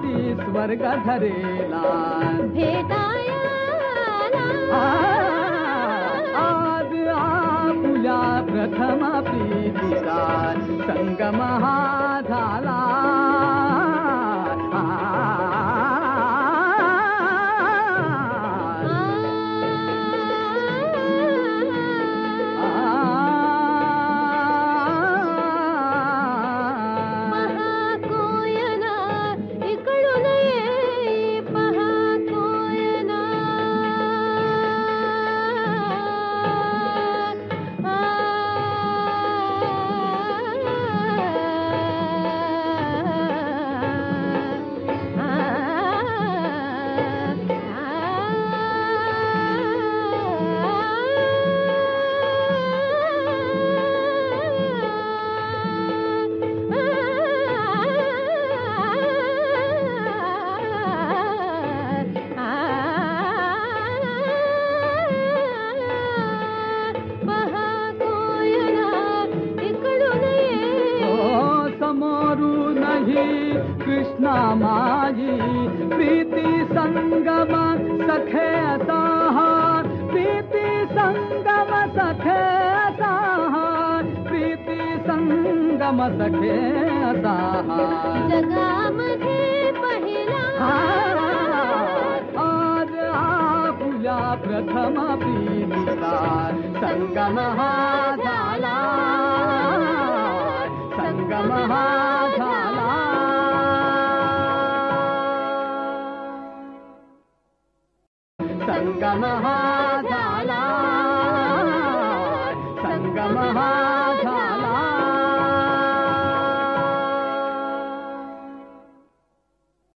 पृथ्वीवराती स्वर्ग धरेला। भेटायला कृष्णा माई प्रीति संगम सखे असाहा प्रीती संगम सखे असाहा प्रीती संगम सखे पहिला। आज आपुल्या प्रथम प्रीतीचा संगम हा சங்கமஹா